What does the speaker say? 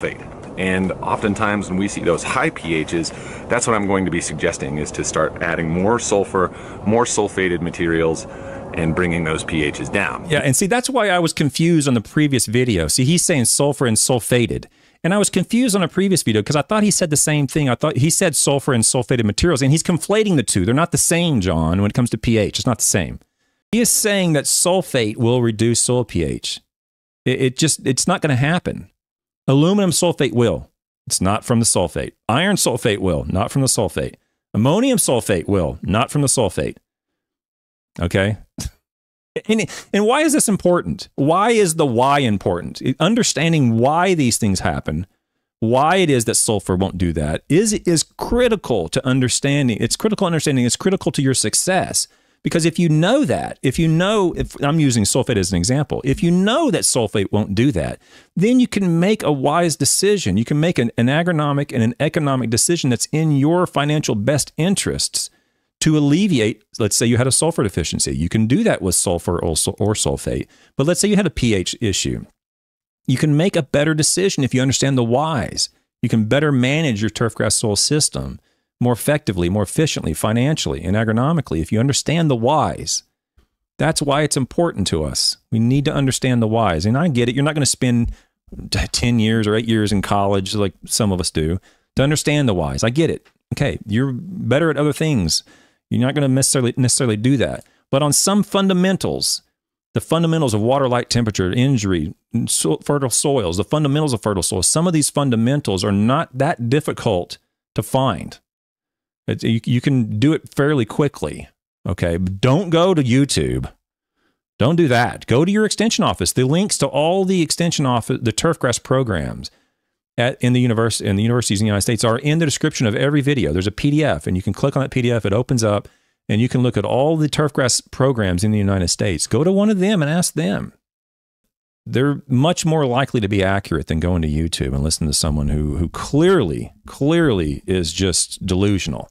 And oftentimes when we see those high pHs, that's what I'm going to be suggesting is to start adding more sulfur, more sulfated materials, and bringing those pHs down. Yeah, and see, that's why I was confused on the previous video. See, he's saying sulfur and sulfated. And I was confused on a previous video because I thought he said the same thing. I thought he said sulfur and sulfated materials, and he's conflating the two. They're not the same, John, when it comes to pH. It's not the same. He is saying that sulfate will reduce soil pH. It, it just, it's not going to happen. Aluminum sulfate will. It's not from the sulfate. Iron sulfate will, not from the sulfate. Ammonium sulfate will, not from the sulfate. Okay? And, and why is this important? Why is the why important? Understanding why these things happen, why it is that sulfur won't do that, is is critical to understanding. It's critical understanding. It's critical to your success. Because if you know that, if you know, if I'm using sulfate as an example, if you know that sulfate won't do that, then you can make a wise decision. You can make an, an agronomic and an economic decision that's in your financial best interests to alleviate, let's say you had a sulfur deficiency. You can do that with sulfur or, or sulfate. But let's say you had a pH issue. You can make a better decision if you understand the whys. You can better manage your turfgrass soil system more effectively, more efficiently, financially, and agronomically if you understand the whys. That's why it's important to us. We need to understand the whys. And I get it. You're not going to spend 10 years or eight years in college like some of us do to understand the whys. I get it. Okay. You're better at other things. You're not going to necessarily, necessarily do that. But on some fundamentals, the fundamentals of water, light, temperature, injury, so fertile soils, the fundamentals of fertile soils, some of these fundamentals are not that difficult to find. You, you can do it fairly quickly. Okay. But don't go to YouTube. Don't do that. Go to your extension office. The links to all the extension office, the turfgrass programs at, in the university in the universities in the United States are in the description of every video. There's a PDF, and you can click on that PDF. It opens up, and you can look at all the turfgrass programs in the United States. Go to one of them and ask them. They're much more likely to be accurate than going to YouTube and listening to someone who who clearly, clearly is just delusional.